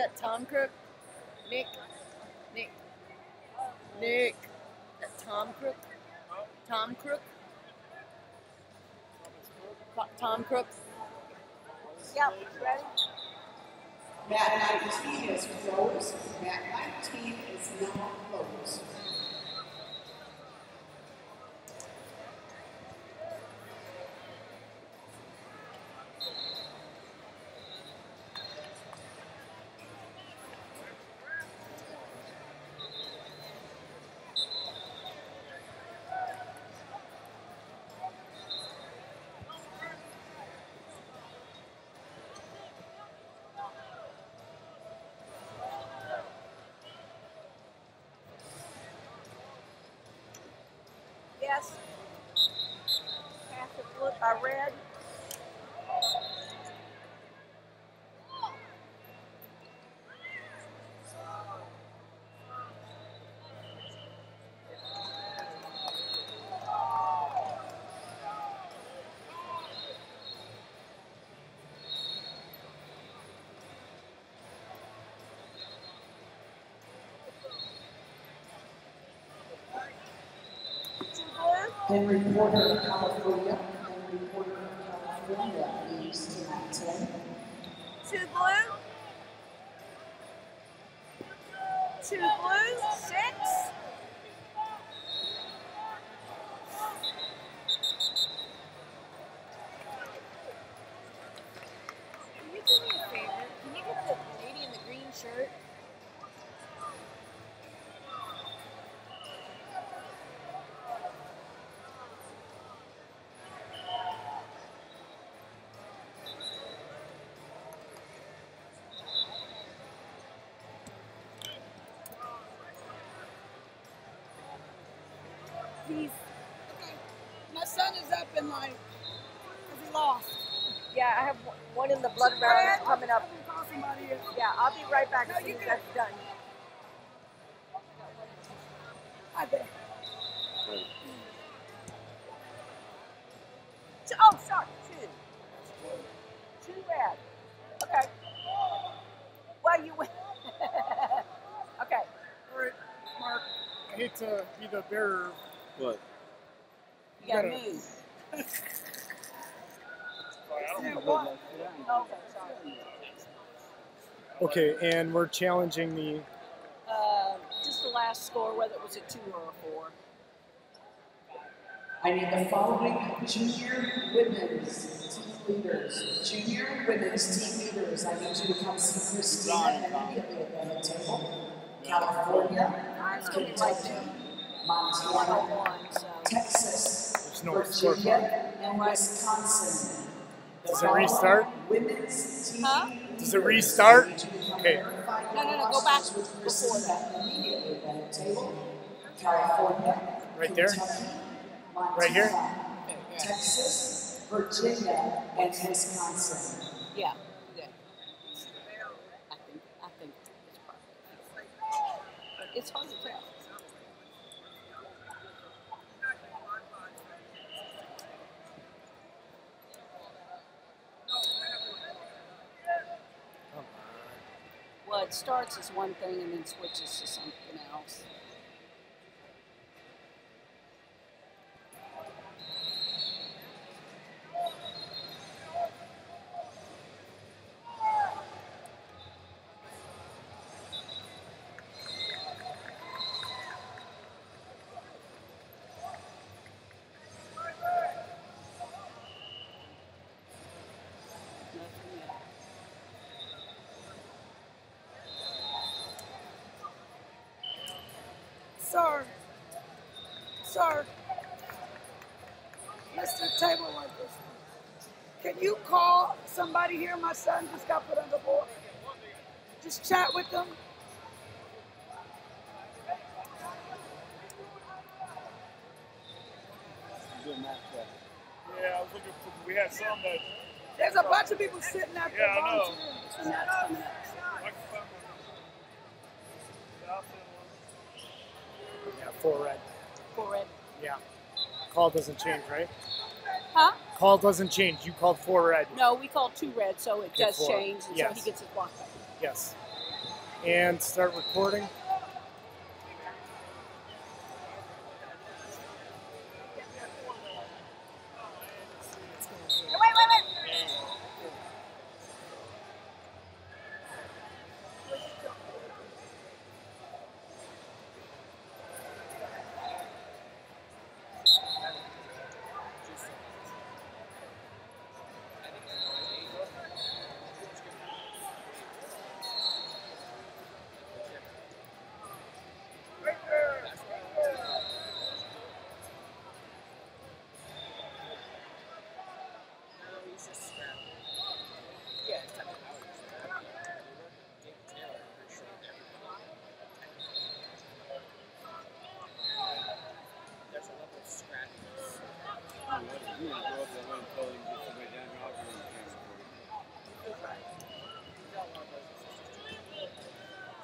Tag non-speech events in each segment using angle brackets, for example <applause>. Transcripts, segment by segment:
that Tom Crook? Nick? Nick? Nick? That Tom Crook? Tom Crook? Tom Crook? Yep, ready? Mat 19 is closed. Mat 19 is now closed. Yes. Henry Porter California. Henry Porter of California leaves tonight 10. Two blue. Two blue. Six. Can you do me a favor? Can you get the lady in the green shirt? He's okay. My son is up in like, cause he lost. Yeah, I have one- one in the blood round coming up. Call somebody. Yeah, I'll be right back No, as soon you as good. that's done. I bet. Two, oh, sorry, two. Two red. Okay. Well, you win. <laughs> okay. All right, Mark. I hate to be the bearer. What? You gotta gotta- move. Yeah, what? Okay. Okay, and we're challenging the. Uh, just the last score, whether it was a two or a four. I need the following junior women's team leaders. Junior women's team leaders. I need you to come see Christina immediately at the table. California, Mine's gonna be like Kentucky, two, Montana, 101, so. Texas, There's no Virginia, and Wisconsin. Does it restart? Women's team Huh? Does it restart? I need you to come Okay. No, no, no, go back rosters with before that. Immediately at the head table. California, Right there? Kentucky, Right here? Texas, Virginia, and Wisconsin. Yeah. Yeah. I think, I think it's probably. But it's hard to tell. It starts as one thing and then switches to something else. Sir. Sir. Mr. Table like this. Can you call somebody here? My son just got put on the board. Just chat with them. Yeah, I was looking for. We had some that. There's a bunch of people sitting out there Yeah, I know. volunteering. And that's coming up. I can find one. Yeah, I'll send four red. For it. Yeah. Call doesn't change, right? Huh? Call doesn't change. You called four red. No, we called two red, so it does four. change, and so he gets his block back. Yes. and start recording. Wait, wait, wait.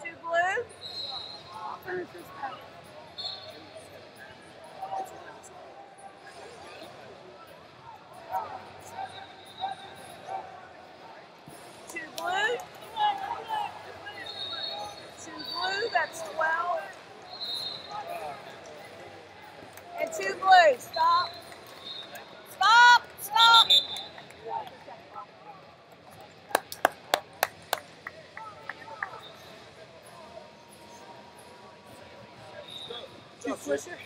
Two blue. Two blue. Two blue, that's 12. And two blue. Stop. Stop. Swisher.